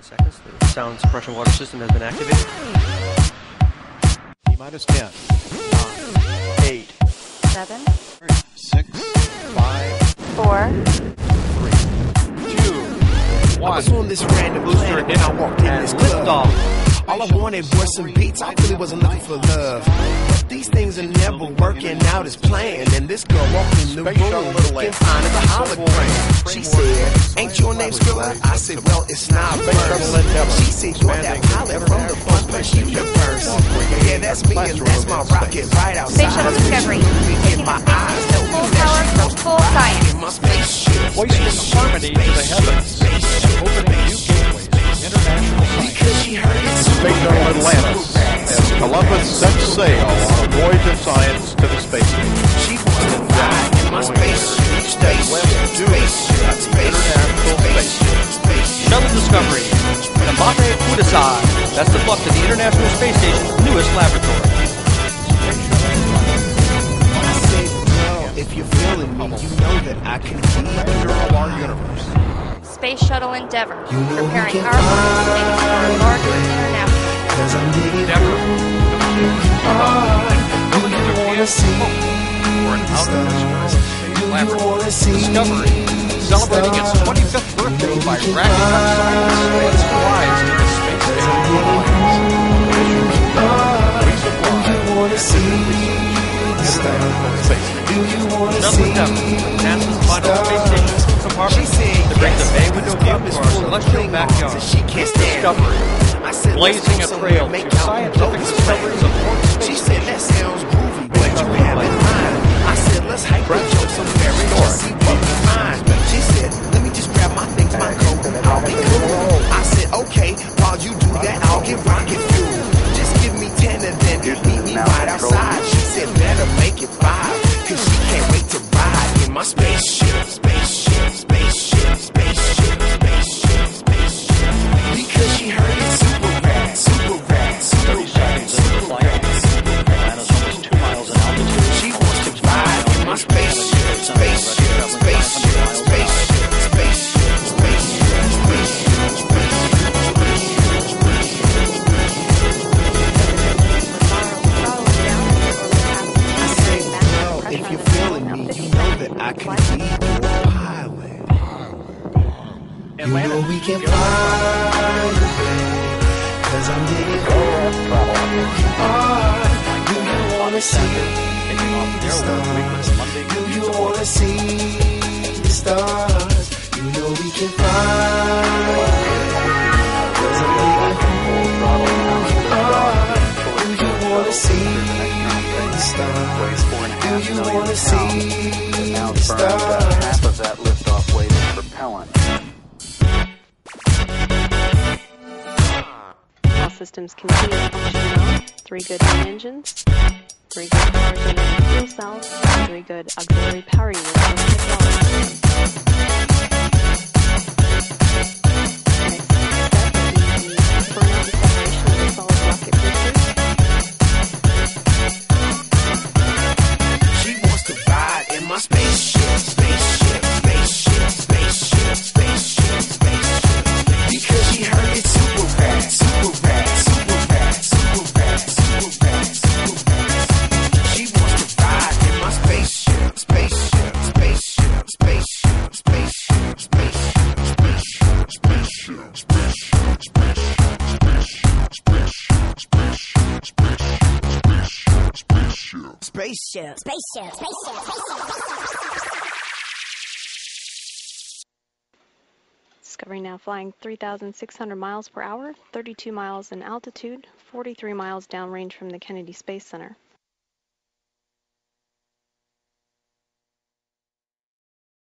21 seconds. The sound suppression water system has been activated. T minus 10, 9, 8, seven, 6, 5, four, 3, 2, 1. I was on this random Booster planet when ignition I walked in this lift club. off. All I wanted was some beats. I really wasn't looking for love. But these things are never working out as planned. And this girl walked in the Space Shuttle room Little looking Ant. fine as a hologram. She said, Ain't your name Scrilla? I said, Well, it's not Space Shuttle Endeavour. first. She said, You're that pilot from the Bumpers universe. Yeah, that's me, and that's my rocket right outside. Space Shuttle Discovery. In Taking my us to eyes, help me full that power, she knows full science. in. Hoisting harmony to the heavens Columbus sets sail on a voyage of science to the space station. She wants to ride in my spaceship, spaceship, spaceship, spaceship, spaceship, spaceship. Shuttle Discovery. Nambate Kudasai. That's the fluff to the International Space Station's newest laboratory. I said, girl, if you're feeling me, you know that I can be Through our universe. Space Shuttle Endeavour. You know we Preparing can our space for our larger international. Cause are. Do you wanna see? We're an outer Lambert. Discovery. Celebrating its 25th birthday by racking up some of the space prize to the space station appliance. We supply do you want to see? NASA's final space station compartment. The Great Window View celestial. Discovery. I said, blazing let's a trail somewhere, make to scientific those discoveries of fourth She said, that sounds groovy, what you have in mind? I said, let's hike the joke somewhere and just see what we find. She said, let me just grab my things, my coat, and I'll be cool. I said, okay, while you do that, I'll get rocket fuel. Just give me 10 and then meet me right outside. She said, better make it five, cause she can't wait to ride in my spaceship, spaceship, that I can be your pilot. You know we can fly, cause I'm digging hard. Do you wanna see the stars? Do you wanna see the stars? You know we can fly. Cause I'm digging hard. Do you wanna see the stars? Do you wanna see now burned stars? half of that liftoff weight is propellant. All systems continue to function well. Three good engines, three good power generating fuel cells, three good auxiliary power units spaceship. Spaceship, spaceship, spaceship. Discovery now flying 3,600 miles per hour, 32 miles in altitude, 43 miles downrange from the Kennedy Space Center.